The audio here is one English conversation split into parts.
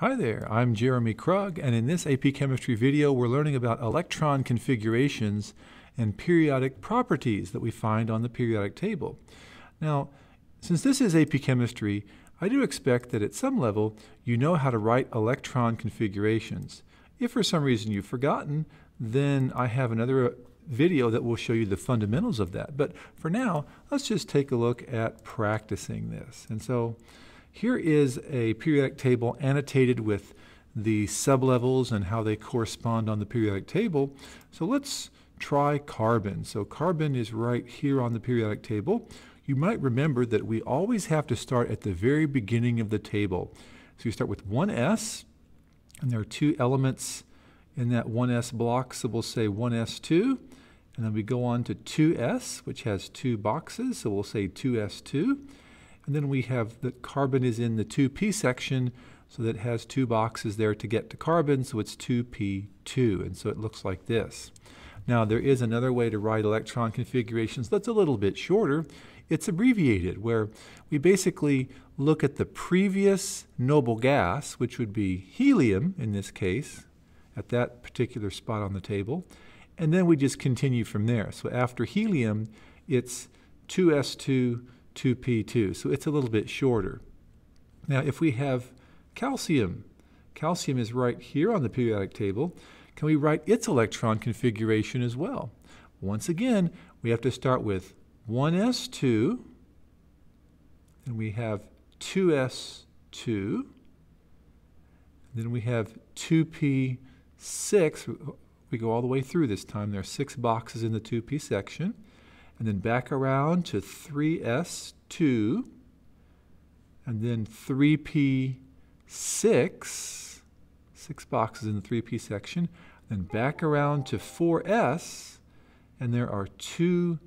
Hi there, I'm Jeremy Krug, and in this AP Chemistry video, we're learning about electron configurations and periodic properties that we find on the periodic table. Now, since this is AP Chemistry, I do expect that at some level you know how to write electron configurations. If for some reason you've forgotten, then I have another video that will show you the fundamentals of that. But for now, let's just take a look at practicing this. And so here is a periodic table annotated with the sublevels and how they correspond on the periodic table. So let's try carbon. So carbon is right here on the periodic table. You might remember that we always have to start at the very beginning of the table. So you start with 1s, and there are two elements in that 1s block, so we'll say 1s2, and then we go on to 2s, which has two boxes, so we'll say 2s2. And then we have the carbon is in the 2p section, so that has two boxes there to get to carbon, so it's 2p2, and so it looks like this. Now there is another way to write electron configurations that's a little bit shorter. It's abbreviated, where we basically look at the previous noble gas, which would be helium in this case, at that particular spot on the table, and then we just continue from there. So after helium, it's 2s2 2p2. So it's a little bit shorter. Now, if we have calcium, calcium is right here on the periodic table, can we write its electron configuration as well? Once again, we have to start with 1s2, and we have 2s2, then we have 2p6. We go all the way through this time. There are six boxes in the 2p section and then back around to 3S2, and then 3P6, six boxes in the 3P section, then back around to 4S, and there are two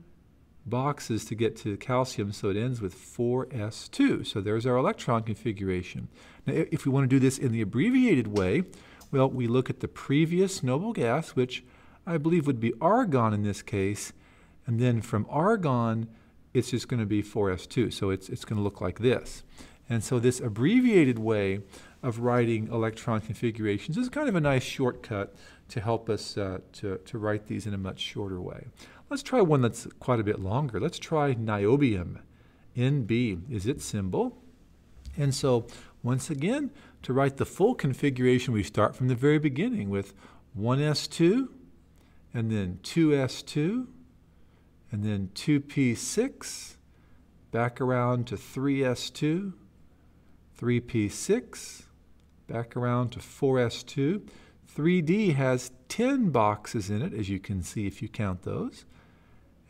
boxes to get to calcium, so it ends with 4s2. So there's our electron configuration. Now, if we want to do this in the abbreviated way, well, we look at the previous noble gas, which I believe would be argon in this case, and then from argon, it's just going to be 4s2. So it's, it's going to look like this. And so this abbreviated way of writing electron configurations is kind of a nice shortcut to help us uh, to, to write these in a much shorter way. Let's try one that's quite a bit longer. Let's try niobium. NB is its symbol. And so once again, to write the full configuration, we start from the very beginning with 1s2 and then 2s2 and then 2p6, back around to 3s2, 3p6, back around to 4s2. 3d has 10 boxes in it, as you can see if you count those.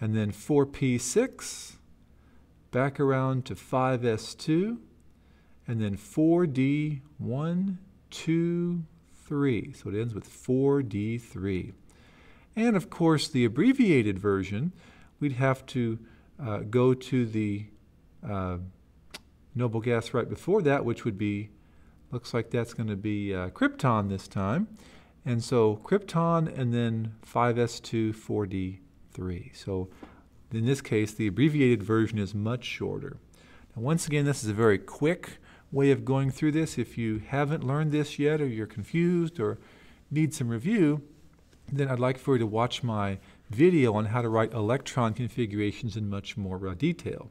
And then 4p6, back around to 5s2, and then 4d, 1, 2, 3. So it ends with 4d3. And of course, the abbreviated version we'd have to uh, go to the uh, noble gas right before that, which would be, looks like that's going to be uh, krypton this time. And so krypton and then 5s2, 4d3. So in this case, the abbreviated version is much shorter. Now, once again, this is a very quick way of going through this. If you haven't learned this yet, or you're confused, or need some review, then I'd like for you to watch my video on how to write electron configurations in much more uh, detail.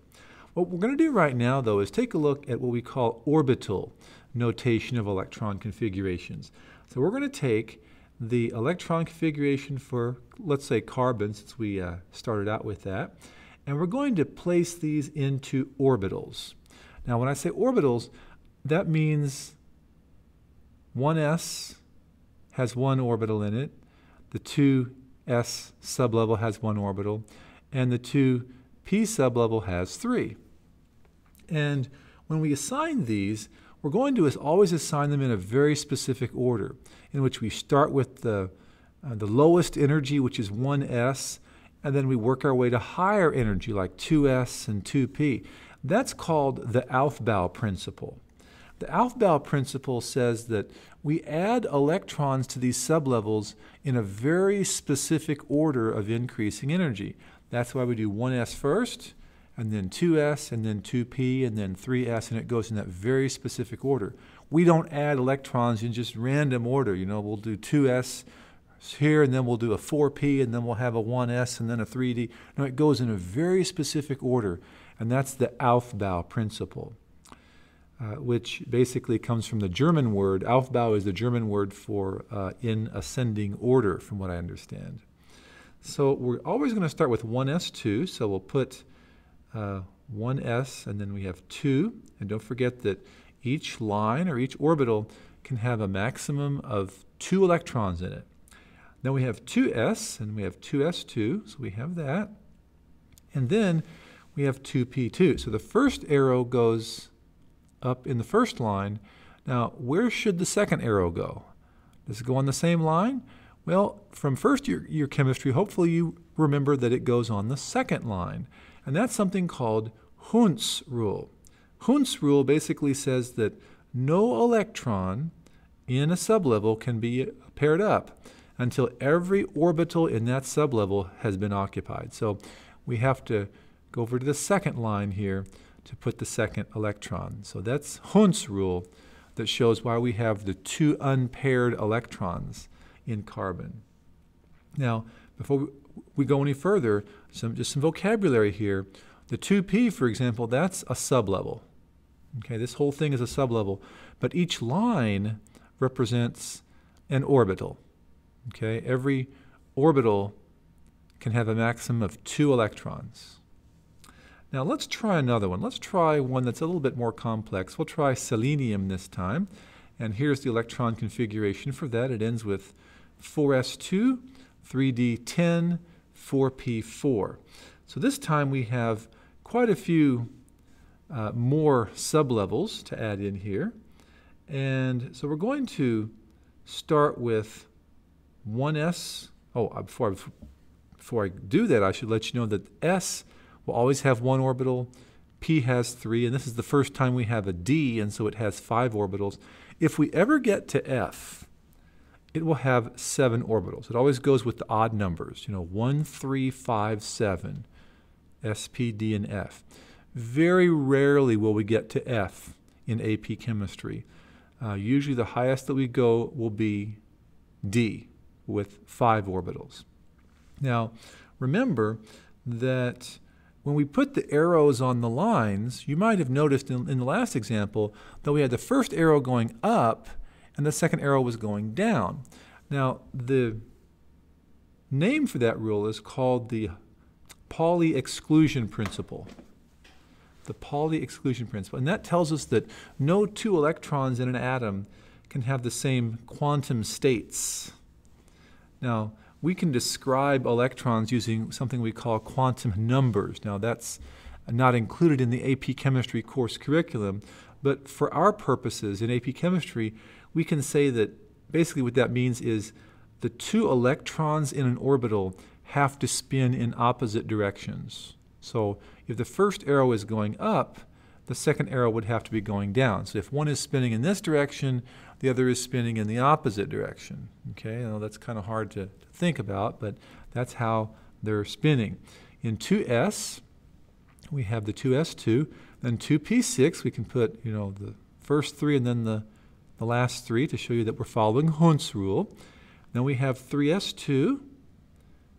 What we're going to do right now, though, is take a look at what we call orbital notation of electron configurations. So we're going to take the electron configuration for, let's say, carbon, since we uh, started out with that, and we're going to place these into orbitals. Now, when I say orbitals, that means 1s has one orbital in it, the two S sublevel has one orbital, and the 2p sublevel has three. And when we assign these, we're going to always assign them in a very specific order, in which we start with the, uh, the lowest energy, which is 1s, and then we work our way to higher energy, like 2s and 2p. That's called the Aufbau principle. The Aufbau principle says that we add electrons to these sublevels in a very specific order of increasing energy. That's why we do 1s first, and then 2s, and then 2p, and then 3s, and it goes in that very specific order. We don't add electrons in just random order. You know, we'll do 2s here, and then we'll do a 4p, and then we'll have a 1s, and then a 3d. No, it goes in a very specific order, and that's the Aufbau principle. Uh, which basically comes from the German word. Aufbau is the German word for uh, in ascending order, from what I understand. So we're always going to start with 1s2, so we'll put uh, 1s and then we have 2. And don't forget that each line or each orbital can have a maximum of 2 electrons in it. Then we have 2s and we have 2s2, so we have that. And then we have 2p2. So the first arrow goes up in the first line. Now, where should the second arrow go? Does it go on the same line? Well, from first year, year chemistry, hopefully you remember that it goes on the second line. And that's something called Hund's rule. Hund's rule basically says that no electron in a sublevel can be paired up until every orbital in that sublevel has been occupied. So we have to go over to the second line here to put the second electron. So that's Hund's rule that shows why we have the two unpaired electrons in carbon. Now, before we go any further, some, just some vocabulary here. The 2p, for example, that's a sublevel. Okay, this whole thing is a sublevel, but each line represents an orbital. Okay, every orbital can have a maximum of two electrons. Now let's try another one. Let's try one that's a little bit more complex. We'll try selenium this time. And here's the electron configuration for that. It ends with 4s2, 3d10, 4p4. So this time we have quite a few uh, more sublevels to add in here. And so we're going to start with 1s. Oh, uh, before before I do that, I should let you know that s will always have one orbital. P has three, and this is the first time we have a D, and so it has five orbitals. If we ever get to F, it will have seven orbitals. It always goes with the odd numbers, you know, one, three, five, seven, S, P, D, and F. Very rarely will we get to F in AP chemistry. Uh, usually the highest that we go will be D with five orbitals. Now, remember that when we put the arrows on the lines, you might have noticed in, in, the last example that we had the first arrow going up and the second arrow was going down. Now, the name for that rule is called the Pauli exclusion principle. The Pauli exclusion principle. And that tells us that no two electrons in an atom can have the same quantum states. Now, we can describe electrons using something we call quantum numbers. Now, that's not included in the AP Chemistry course curriculum, but for our purposes in AP Chemistry, we can say that basically what that means is the two electrons in an orbital have to spin in opposite directions. So if the first arrow is going up, the second arrow would have to be going down. So if one is spinning in this direction, the other is spinning in the opposite direction. Okay, I know that's kind of hard to, to think about, but that's how they're spinning. In 2s, we have the 2s2, then 2p6, we can put, you know, the first three and then the, the last three to show you that we're following Hund's rule. Then we have 3s2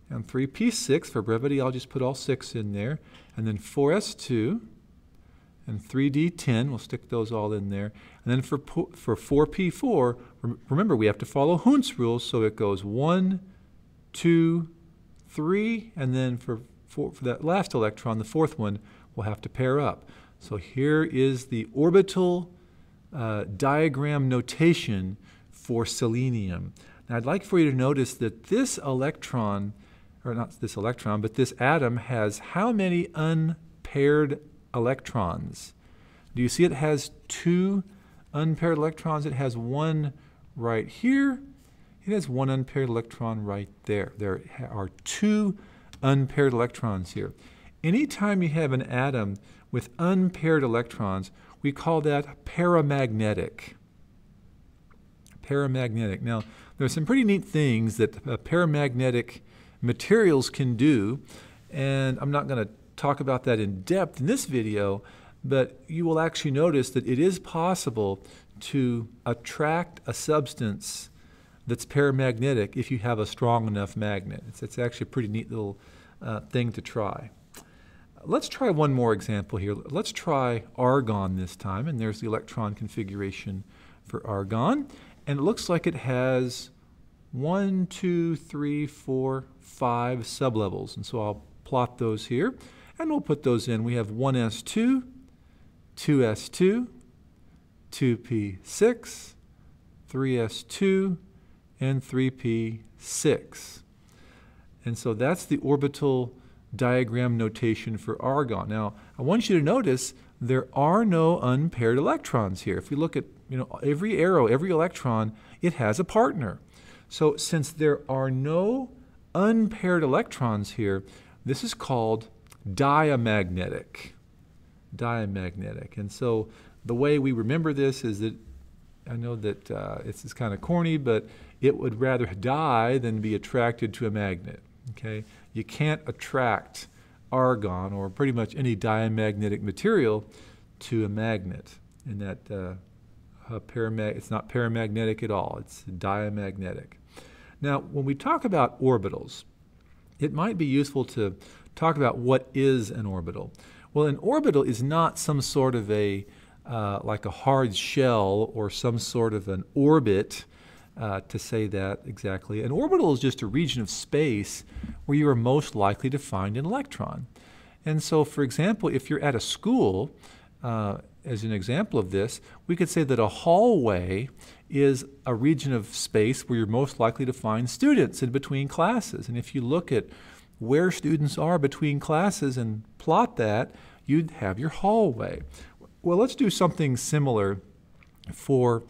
and 3p6. For brevity, I'll just put all six in there. And then 4s2 and 3D10, we'll stick those all in there. And then for, for 4P4, remember we have to follow Hund's rules, so it goes 1, 2, 3, and then for, for, for that last electron, the fourth one, we'll have to pair up. So here is the orbital uh, diagram notation for selenium. Now I'd like for you to notice that this electron, or not this electron, but this atom has how many unpaired electrons. Do you see it has two unpaired electrons? It has one right here. It has one unpaired electron right there. There are two unpaired electrons here. Anytime you have an atom with unpaired electrons, we call that paramagnetic. Paramagnetic. Now, there are some pretty neat things that uh, paramagnetic materials can do, and I'm not going to talk about that in depth in this video, but you will actually notice that it is possible to attract a substance that's paramagnetic if you have a strong enough magnet. It's, it's actually a pretty neat little uh, thing to try. Let's try one more example here. Let's try argon this time, and there's the electron configuration for argon. And it looks like it has one, two, three, four, five sublevels. And so I'll plot those here, and we'll put those in. We have 1s2, 2s2, 2p6, 3s2, and 3p6. And so that's the orbital diagram notation for argon. Now, I want you to notice there are no unpaired electrons here. If we look at you know every arrow, every electron, it has a partner. So since there are no unpaired electrons here, this is called diamagnetic. Diamagnetic. And so the way we remember this is that I know that uh, it's, kind of corny, but it would rather die than be attracted to a magnet. Okay, you can't attract argon or pretty much any diamagnetic material to a magnet. In that uh, paramag- it's not paramagnetic at all. It's diamagnetic. Now, when we talk about orbitals, it might be useful to talk about what is an orbital. Well, an orbital is not some sort of a uh, like a hard shell or some sort of an orbit uh, to say that exactly. An orbital is just a region of space where you are most likely to find an electron. And so, for example, if you're at a school, uh, as an example of this, we could say that a hallway is a region of space where you're most likely to find students in between classes. And if you look at where students are between classes and plot that, you'd have your hallway. Well, let's do something similar for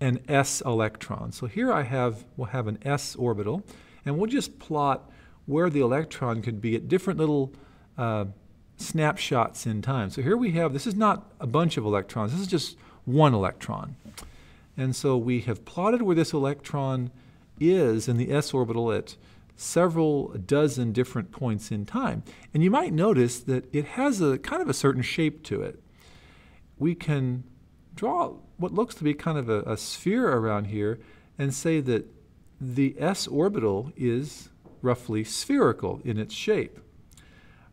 an s electron. So here I have, we'll have an s orbital, and we'll just plot where the electron could be at different little uh, snapshots in time. So here we have, this is not a bunch of electrons, this is just one electron. And so we have plotted where this electron is in the s orbital at several dozen different points in time. And you might notice that it has a kind of a certain shape to it. We can draw what looks to be kind of a, a sphere around here and say that the s orbital is roughly spherical in its shape.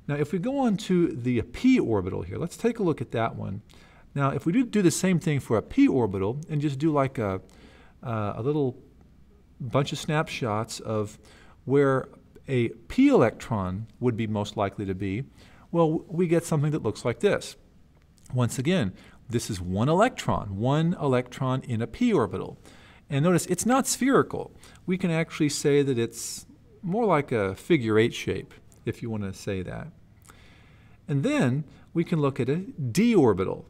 Now, if we go on to the p orbital here, let's take a look at that one. Now, if we do, do the same thing for a p orbital and just do like a, uh, a little bunch of snapshots of where a p electron would be most likely to be, well, we get something that looks like this. Once again, this is one electron, one electron in a p orbital. And notice it's not spherical. We can actually say that it's more like a figure eight shape, if you want to say that. And then we can look at a d orbital.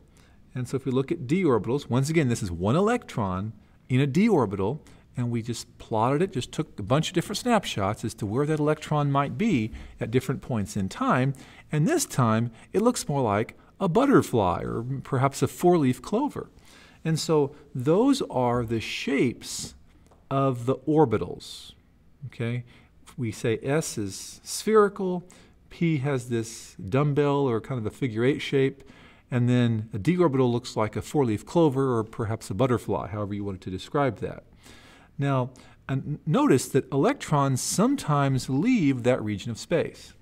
And so if we look at d orbitals, once again, this is one electron in a d orbital, and we just plotted it, just took a bunch of different snapshots as to where that electron might be at different points in time. And this time, it looks more like a butterfly or perhaps a four leaf clover. And so those are the shapes of the orbitals. Okay? We say S is spherical, P has this dumbbell or kind of a figure eight shape, and then a d orbital looks like a four leaf clover or perhaps a butterfly, however you wanted to describe that. Now, notice that electrons sometimes leave that region of space.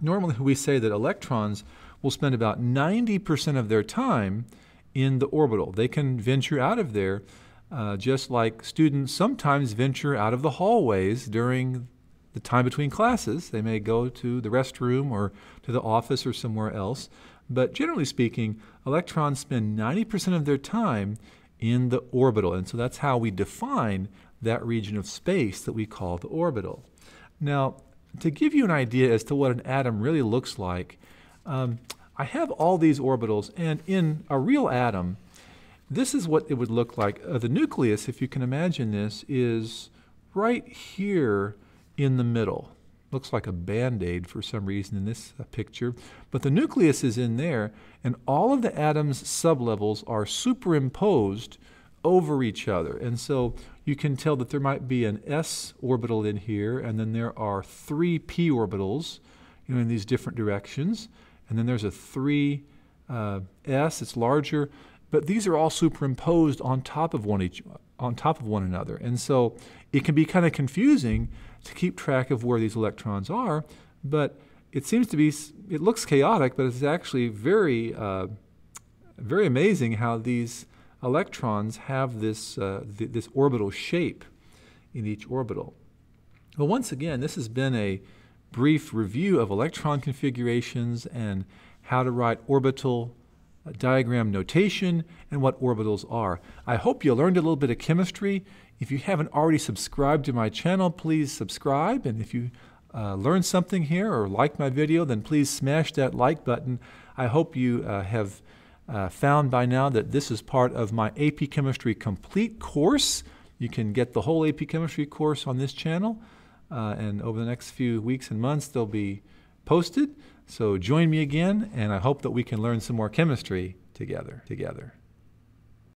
Normally, we say that electrons will spend about 90% of their time in the orbital. They can venture out of there uh, just like students sometimes venture out of the hallways during the time between classes. They may go to the restroom or to the office or somewhere else. But generally speaking, electrons spend 90% of their time in the orbital. And so that's how we define that region of space that we call the orbital. Now, to give you an idea as to what an atom really looks like, um, I have all these orbitals, and in a real atom, this is what it would look like. Uh, the nucleus, if you can imagine this, is right here in the middle. Looks like a band aid for some reason in this uh, picture. But the nucleus is in there, and all of the atom's sublevels are superimposed over each other. And so you can tell that there might be an s orbital in here, and then there are three p orbitals you know, in these different directions. And then there's a 3 uh, s, it's larger, but these are all superimposed on top of one each on top of one another. And so it can be kind of confusing to keep track of where these electrons are, but it seems to be, it looks chaotic, but it's actually very, uh, very amazing how these electrons have this, uh, th this orbital shape in each orbital. Well, once again, this has been a brief review of electron configurations and how to write orbital diagram notation and what orbitals are. I hope you learned a little bit of chemistry. If you haven't already subscribed to my channel, please subscribe. And if you uh, learned something here or like my video, then please smash that like button. I hope you uh, have uh, found by now that this is part of my AP Chemistry Complete course. You can get the whole AP Chemistry course on this channel. Uh, and over the next few weeks and months, they'll be posted. So join me again, and I hope that we can learn some more chemistry together. together.